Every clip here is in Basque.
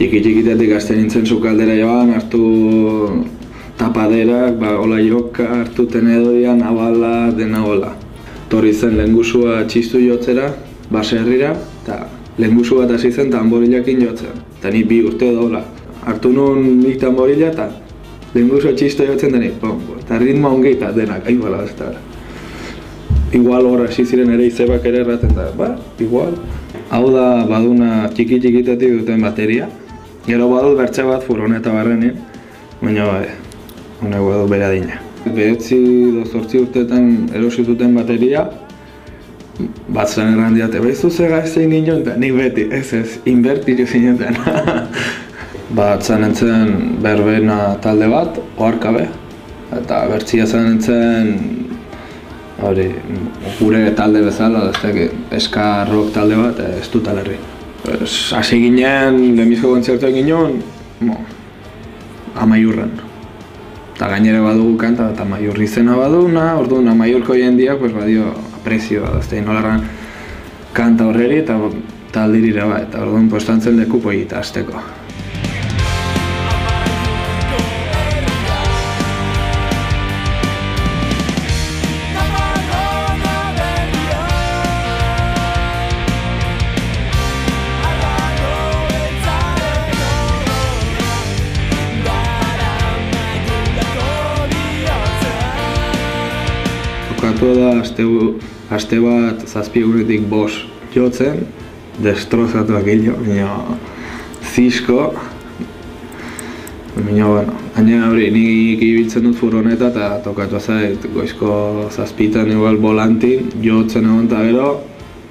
txiki txikitetik gazte nintzen sukaldera joan, hartu tapaderak, ba, hola joka, hartu tenedorian, abala, dena hola. Torri zen lehengusua txistu jotzera, baserrira, eta lehengusu bat hasi zen tamborilakin jotzen. Eta ni bi urte edo hola. Hartu nuen nik tamborila eta lehengusua txistu jotzen denik, pom, eta ritmo ongi eta denak, hain bala ez da. Igual hor hasi ziren ere izebak ere erraten da, ba, igual. Hau da baduna txiki txikitetik duten bateria. Gero badut bertze bat furgoneta barrenin, baina bai, honek badu bere adina. Behetzi dozortzi urteetan erosi zuten bateria, batzuan erran diate, behizu ze gaiztein nion, eta nik beti, ez ez, inbertiru zineten. Batzan entzen berbena talde bat, oarkabe, eta bertzia zen entzen hori, gure talde bezala, ez dakit, eska rock talde bat, ez dut alerri. Hasi ginen, lehenbizko kontzertu egin ginen, mo, amaiurren. Eta gainera badugu kanta, eta amaiur izena baduna, orduan amaiurko jendiak, pues, badio aprezioa, ez da, nolarran kanta horreri eta taldirira ba, eta orduan postantzen leku poita azteko. Tokatu da aste, aste bat zazpi egunetik bos jotzen, destrozatuak hilo, baina zisko, baina bueno, gaina hori nik ibiltzen dut furgoneta eta tokatu zait goizko zazpitan igual volantin jotzen egon eta gero,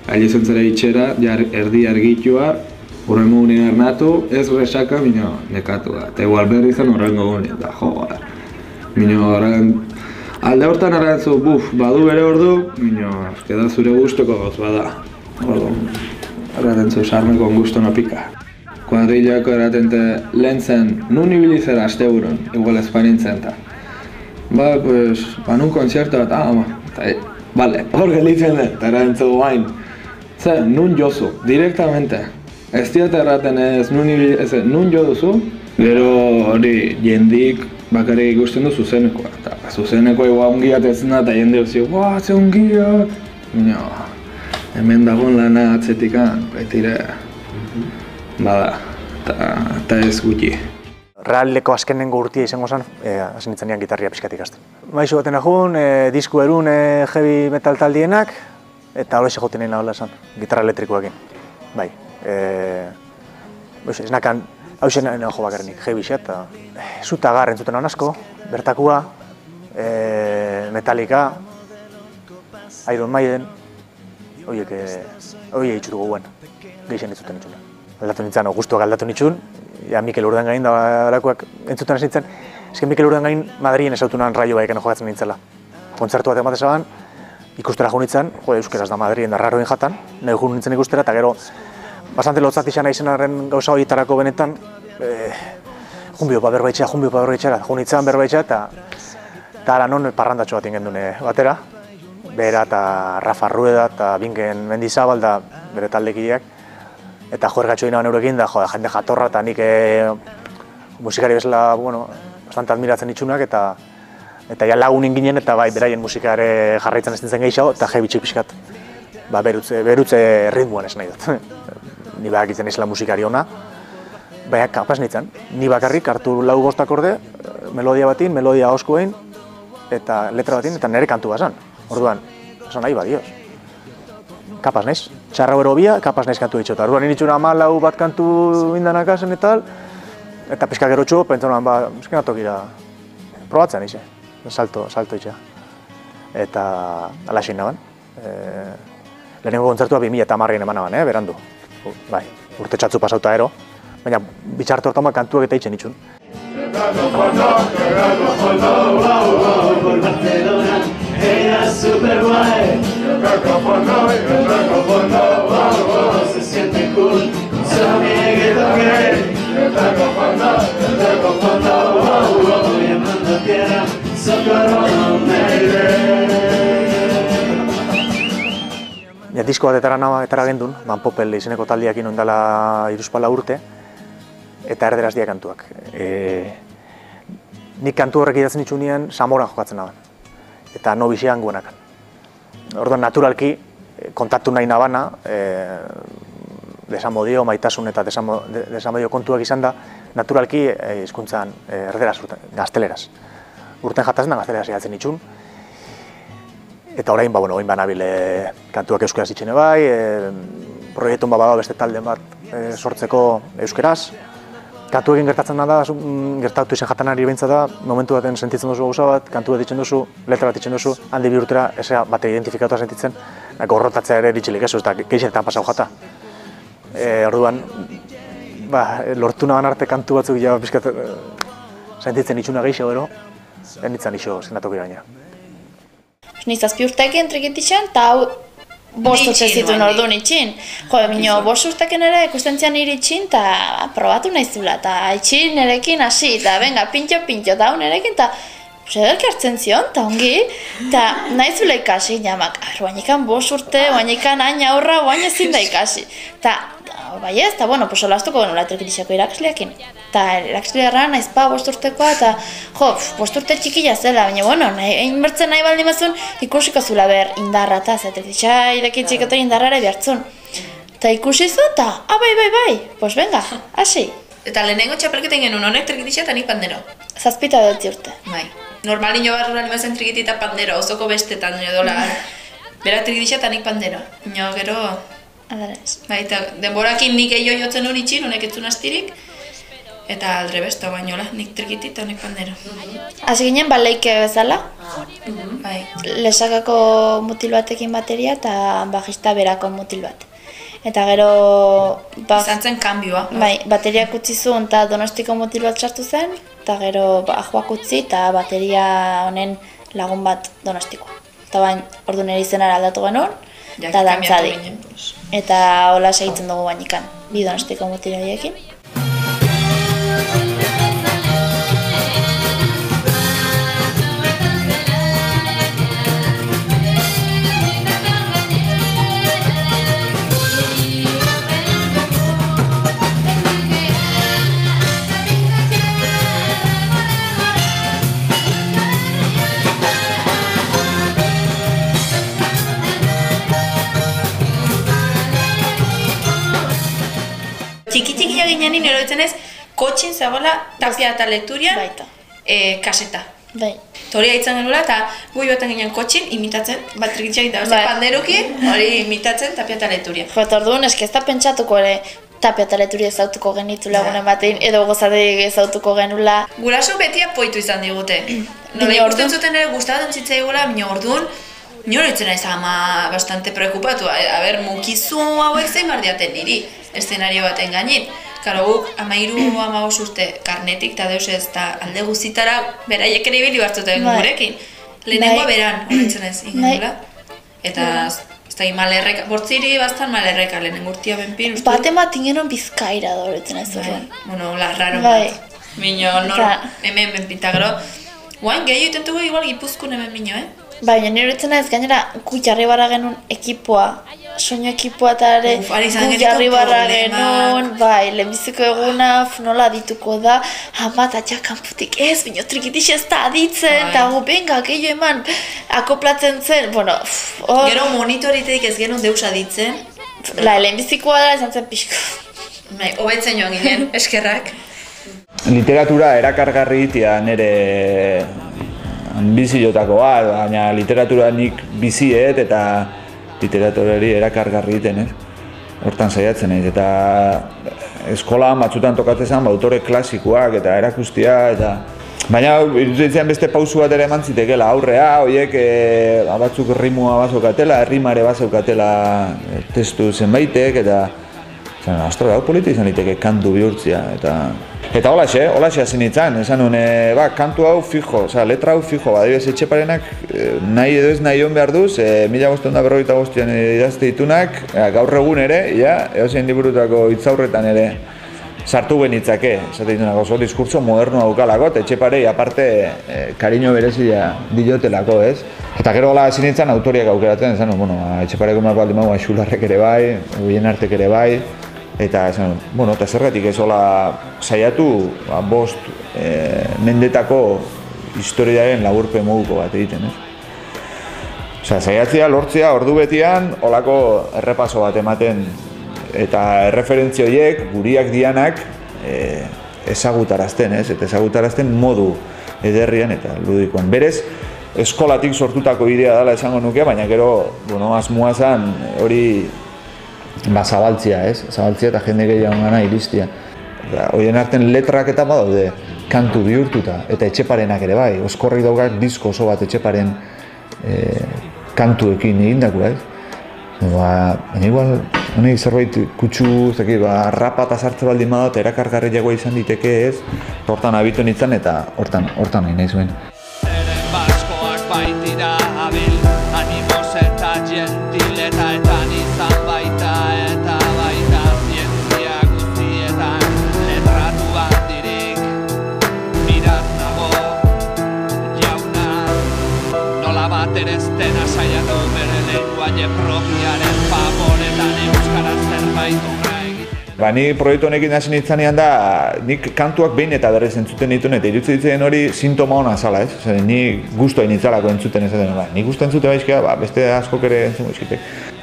ailezen zera itxera, jar, erdi argitua, Horrengo gunean ernatu, ez resaka, baina nekatu da. Eta igual berri zen horrengo gunean, eta jo, gara. Baina alde hortan arrantzu, buf, badu bere ordu, baina eskeda zure gustoko gauz bada. Orduan, erratentzu sarmeko gusto no pika. Kuadrillako erratente lehen zen, nun ibili zera aste buron, igual espanintzen eta. Ba, pues, ba, nun konzertu bat, ah, ba, eta, vale, hor gelitzen den, eta erratentzu guain. Ze, nun jozu, direktamente. Ez diat erraten ez, nun, ibili, ez, nun jo duzu, gero hori jendik bakarrik ikusten du zuzenekoa. Eta zuzenekoa igual ongi atetzen da, eta jende duzio, ba, ze ongia! Baina, hemen dagoen lana atzetikan, baitire, bada, eta, ez gutxi. Realeko azkenengo urtia izango zen, e, hasi nintzen nian gitarria pixkat ikasten. Maizu baten ahun, e, disku erun e, heavy metal taldienak, eta hori joten nahi nahola esan, gitarra elektrikoekin. Bai, e, ez nakan, hau zen nahi jo bakarrenik, heavy set, eta zuta gar entzuten hon asko, bertakua, e, Metallica, Iron Maiden, horiek, e, horiek itxutu goguen, gehixen entzuten itxuna. Aldatu nintzen, o, guztuak aldatu nitxun, ja Mikel Urdangain da harakoak entzuten hasi nintzen, ezken Mikel Urdangain Madrien esautu nahan raio baiken jogatzen nintzela. Kontzertu bat ematen zaban, ikustera jo nintzen, jo, euskeraz da Madrien da raroen jatan, nahi jo nintzen ikustera, eta gero, bastante lotzat izan izenaren gauza horietarako benetan, e, junbio pa berbaitxea, junbio pa berbaitxea, jo nintzen berbaitxea, eta eta ara non parrandatxo bat ingen dune batera, bera eta Rafa Rueda eta Bingen Mendizabal da bere taldekideak, eta jo ergatxo inaban eurekin, da jo, jende jatorra eta nik e, musikari bezala, bueno, bastante admiratzen itxunak, eta eta ja lagunin ginen eta bai beraien musikare jarraitzen ez zen gehiago eta je bitxik pixkat ba, berutze, berutze ritmoan ez nahi dut. ni behar izan izela musikari ona, baina kapaz nintzen. Ni bakarrik hartu lau bostak orde, melodia batin, melodia oskoein, eta letra batin, eta nire kantu bazan. Orduan, esan nahi badioz. Kapaz naiz. Txarra bero bia, kapaz naiz kantu ditxota. Orduan, nintzuna ama lau bat kantu indanakazen eta tal, eta pizka gero txu, pentsan ba, esken atokira, probatzen ize salto, salto itxa. Eta ala xin naban. E, lehenengo kontzertua 2000 eta marrien eman eh, berandu. Bai, urte txatzu pasauta ero. Baina bitxarte hortan kantuak eta itxen itxun. Se disko bat etara nama etara gendun, Man Popel izeneko taldiak inoen dela iruspala urte. eta erderaz dira kantuak. E, nik kantu horrek idatzen itxunean Samoran jokatzen naban. Eta no guenakan. Orduan, naturalki, eh, kontaktu nahi nabana, e, desamodio, maitasun eta desamo, de- desamodio kontuak izan da, naturalki e, hizkuntzan e, erderaz, urten, gazteleraz. Urten jatazen da gazteleraz idatzen itxun. Eta orain, ba, bueno, orain banabil e, kantuak euskaraz itxene bai, e, proiektun bat badago beste talde bat e, sortzeko euskeraz. Kantuekin gertatzen da, mm, gertatu izen jatanari behintza da, momentu baten sentitzen duzu gauza bat, kantu bat ditzen duzu, letra bat ditzen duzu, handi bi urtera esea bate identifikatua sentitzen, da gorrotatzea ere ditxilik ez, eta geixetan pasau jata. E, orduan, ba, lortu naban arte kantu batzuk ja pixkat e, sentitzen itxuna gehiago ero, enitzen iso zenatuko gaina. Ni zazpi urteekin trikitixen, eta hau bost urte zituen ordu nitxin. Jo, minio, bost urteken ere ikusten zian iritxin, eta probatu nahi zula, eta itxin nerekin hasi, eta venga, pintxo, pintxo, eta hau nerekin, eta Ederki hartzen zion, eta ongi, eta nahi zula ikasi, jamak, ar, guainikan bost urte, guainikan hain aurra, guain ezin da ikasi. Eta, bai ez, eta bueno, pues olastuko genuen latrikitixako irakasleakin. Eta irakaslearra naiz pa bost urtekoa, eta jo, pf, bost urte txikila zela, baina bueno, nahi, inbertzen nahi baldin mazun, ikusiko zula ber indarra, eta zatrikitxa irakitxik eta indarra ere behartzun. Eta ikusi zu, eta, ah, bai, bai, bai, pues venga, hasi. Eta lehenengo txapelketen genuen honek trikitixa eta nik pandero. Zazpita dutzi urte. Bai. Normalino barrura lima zen trikiti eta pandero, osoko bestetan edo dola. Berak trikitixa eta nik pandero. Ino, gero, Adarez. bai, eta denborakin nik gehiago jotzen hori itxin, honek etzun astirik. Eta aldrebez, eta bainola, nik trikiti eta honek pandero. Hasi ginen baleike bezala, Bai. lesakako mutil batekin bateria eta bajista berako mutil bat. Eta gero ba, Izan zen kanbioa. bai, bateriak utzi zuen eta donostiko mutil bat sartu zen, eta gero ba, joak utzi eta bateria honen lagun bat donostikoa. Eta bain, ordu nire izenara aldatu genuen, eta dantzadi. Eta hola segitzen dugu bainikan, bi donostiko mutil eroitzen ez, kotxin zegoela tapia eta lekturia, Baita. e, kaseta. Bai. Toria itzen genuela eta gu joaten ginen kotxin imitatzen, bat trikitxak eta beste Bai. panderokin, hori imitatzen tapia eta lekturia. Jo, eta orduan, eski ez da pentsatuko ere tapia eta leturi ezautuko genitzula egunen batein, edo gozatik ezautuko genula. Guraso beti apoitu izan digute. Nola ikusten zuten ere gustatzen zitzaigula, baina orduan, Nio nintzen naiz ama bastante preocupatu, a, a ber, mukizu hauek zein bardiaten niri, eszenario baten gainin. Karo guk, amairu ama urte karnetik eta deus ez, eta alde guztitara beraiek ere ibili bartzuten Bai. gurekin. Lehenengo Bai. beran, nintzen ez, Bai. ingenula. Eta, ez da, malerreka, bortziri bastan malerreka, lehenengo urtia benpin, uste. Baten bat ingenon bizkaira da horretzen ez Bai, bueno, la raro Bai. bat. Mino, nor, hemen benpinta gero. Guain, gehiago itentugu igual gipuzkun hemen mino, eh? Baina nire horretzen ez gainera gu jarri barra genuen ekipoa, soinu ekipoa eta ere jarri barra genuen, bai, lehenbiziko eguna nola dituko da, ama eta ja kanputik ez, bino trikitix ez da aditzen, Bai. eta gu benga, gehiago eman, akoplatzen zen, bueno, f, hor, Gero monitoriteik ez genuen deus aditzen, la lehenbizikoa da izan zen pixko. bai, hobetzen joan ginen, eskerrak. literatura erakargarri itia nire bizilotako bat, baina literatura nik biziet eta literaturari erakargarri iten, ez? Hortan saiatzen naiz eta eskolan batzutan tokatzen ba, autore klasikoak eta erakustia eta Baina iruditzen beste pausu bat ere eman zitekela aurrea, horiek e, batzuk rimua bazeukatela, errimare bazeukatela e, testu zenbaitek eta Zan, astro, hau politi izan liteke kantu bihurtzia, eta... Eta holaxe, holaxe hasi nintzen, esan nuen, e, ba, kantu hau fijo, oza, letra hau fijo, ba, adibidez, etxeparenak e, nahi edo ez nahi hon behar duz, e, mila bosteun da berrogeita bostian idazte ditunak, e, gaur egun ere, ja, eozein liburutako hitzaurretan ere, sartu genitzake, esate ditunak oso diskurtso moderno daukalako, eta etxeparei aparte e, kariño berezia diotelako, ez? Eta gero gola hasi nintzen autoriak aukeratzen, esan, bueno, ba, etxepareko marko aldi xularrek ere bai, guien artek ere bai, Eta esan, bueno, eta zergatik ez hola saiatu ba, bost e, mendetako historiaren laburpen moduko bat egiten, ez? Osea, saiatzea lortzea ordu betian olako errepaso bat ematen eta erreferentzio horiek guriak dianak e, ezagutarazten, ez? Eta ezagutarazten modu ederrian eta ludikoan. Berez, eskolatik sortutako idea dela esango nuke, baina gero, bueno, asmoa hori ba, zabaltzia, ez? Zabaltzia eta jende gehiago gana iristia. Hoien arten letrak eta badaude kantu bihurtuta, eta etxeparenak ere bai, oskorri daukak disko oso bat etxeparen e, kantuekin egindako, ez? Ba, baina igual, honek zerbait kutsu, zeki, ba, rapa eta sartze baldin badot, erakargarriagoa izan diteke ez, hortan abitu nintzen eta hortan, hortan nahi nahi zuen. Baskoak baitira lenguaje propiaren favoretan Euskaraz zerbait Ba, ni proiektu honekin hasi nintzanean da, nik kantuak behin eta berrez entzuten dituen, eta irutzen ditzen hori sintoma ona zala, ez? Zer, ni guztua initzalako entzuten ez ba, ni guztua entzuten baizkia, ba, beste askok ere entzun izkite.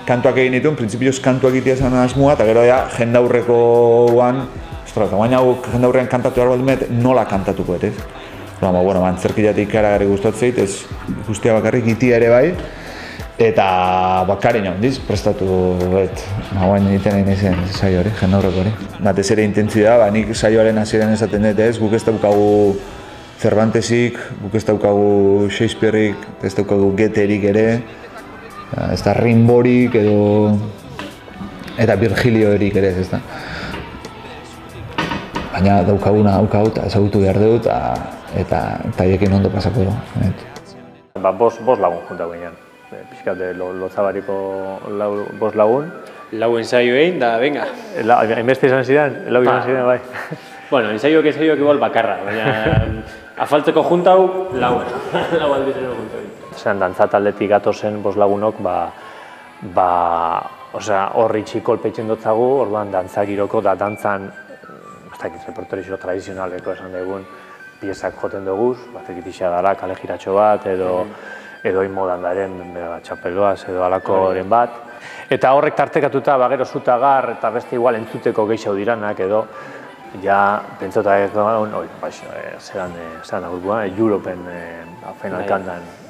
Kantuak egin dituen, printzipioz kantuak egitea zen asmoa, eta gero ja, jendaurrekoan, ostras, baina hau jendaurrean kantatu behar baldin bet, nola kantatuko, ez? Ba, ba, bueno, antzerkiatik ikaragarri gustatzen zait, ez guztia bakarrik itia ere bai, eta bakaren handiz prestatu bet hauain egiten nahi zen saio hori, jendaurreko hori. Batez ere intentzioa, ba, nik saioaren hasieran esaten dut ez, guk ez daukagu Cervantesik, guk ez daukagu Shakespeareik, ez daukagu Goetherik ere, ez da Rimborik edo eta Virgilioerik ere ez, da. Baina daukaguna daukagu eta ezagutu behar dut eta eta haiekin ondo pasako du. Ba, bos, bos lagun junta ginen. E, Pixkat, de lo, lotzabariko lau, bos lagun. Lau ensaio egin, da, venga. La, hainbeste izan ziren, lau izan Ba. ziren, bai. Bueno, ensaioak ensaioak igual bakarra, baina afaltzeko junta hau, lau. lau aldiz ere junta egin. Zeran, dantza taldetik gatozen bos lagunok, ba, ba, osea, horri txikolpeitzen dutzagu, orduan dantza giroko da dantzan, ez dakit, repertorio tradizionaleko esan dugun, piezak joten duguz, batek itixea dara, kale jiratxo bat, edo, edo modan daren, bera, txapeloaz, edo alakoren bat. Eta horrek tartekatuta, ba, gero zutagar, eta beste igual entzuteko gehiago diranak, edo, ja, pentsota egon, oi, baixo, eh, zeran, eh, zeran agurua, eh, Europen, eh, final Bai.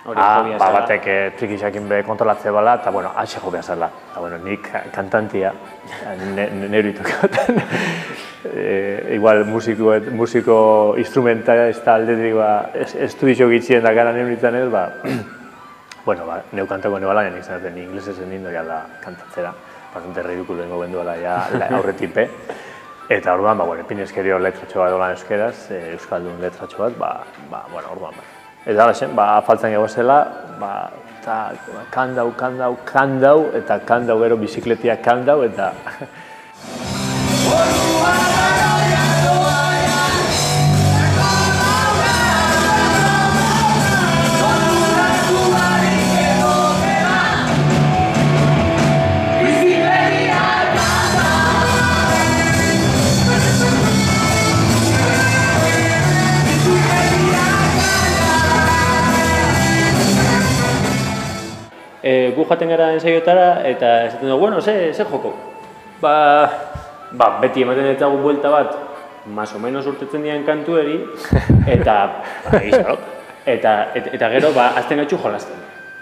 Ah, ba, batek eh, trikixakin be kontrolatze bala, eta bueno, haxe jo behar zela. Eta bueno, nik kantantia, ne, ne, nero itokaten. e, igual musiko, musiko instrumenta ez da aldetik, ba, iso gitzien da gara nero ez, ba, bueno, ba, neu kantako neu ala, nik zanaten inglesez nindo ja da kantatzera. Bastante ridikulo ingo benduela ja aurretipe. Eta orduan, ba, bueno, epinezkerio letratxo bat dolan euskeraz, e, euskaldun letratxo bat, ba, ba, bueno, orduan, ba. Eta ala zen, ba, faltzen gego zela, ba, eta kandau, kandau, kandau, eta kandau gero bizikletia kandau, eta E, gu jaten gara ensaioetara eta esaten dugu, bueno, ze, ze joko? Ba, ba, beti ematen detagu buelta bat, más o menos urtetzen dian kantueri, eta, ba, izan, eta, eta, eta gero, ba, azten gatxu jolasten.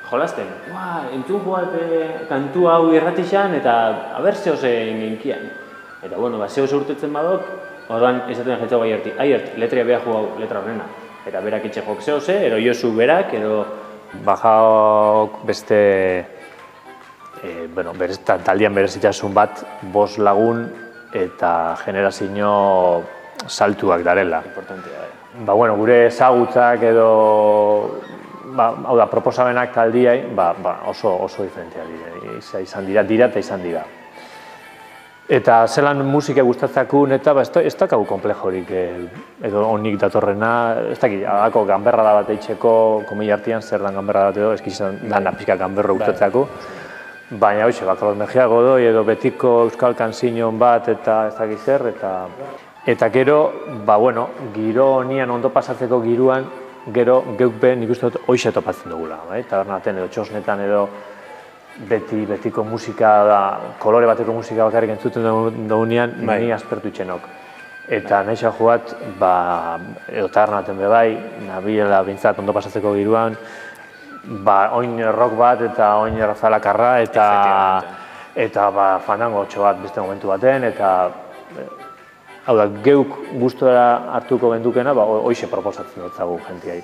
Jolasten, ba, entzun joat kantu hau irratixan, eta aber zeo ze inkian. Eta, bueno, ba, zeo ze urtetzen badok, orduan esaten jetxau bai harti, ai harti, letria beha hau letra horrena. Eta berak itxe jok zeo ze, ero Josu berak, edo bajaok beste e, bueno, berez, ta- taldean berezitasun bat, bos lagun eta generazio saltuak darela. importantea bai. Ba, bueno, gure ezagutzak edo ba, hau da, proposamenak taldiai ba, ba, oso, oso diferentea dira. Iza- Izan dira, dira eta izan dira. Eta zelan musika gustatzakun eta ba, ez, da- ez dakagu komplejorik eh, edo onik datorrena, ez dakit, halako ganberra da bat eitzeko, komila artean zer dan ganberra bat edo, eskizan dana pixka ganberro gustatzaku. Baina hoxe, ba, Carlos Mejia Godoi edo betiko euskal kanzinon bat eta ez dakit zer, eta eta gero, ba bueno, giro honian ondo pasatzeko giruan, gero geuk be nik uste dut hoxe topatzen dugula, bai? Tabernaten edo txosnetan edo beti betiko musika da, kolore bateko musika bakarrik entzuten dugu- dugunean, Bai. ni aspertu itxenok. Eta nahixa joat, ba, edo tabernaten be bai, nabilela bintzat ondo pasatzeko giruan, ba, oin rock bat eta oin errazalakarra eta eta ba, fandango otxo bat beste momentu baten eta eh, hau da, geuk gustora hartuko gendukena, ba, ho- hoixe proposatzen dut zagu jentiai.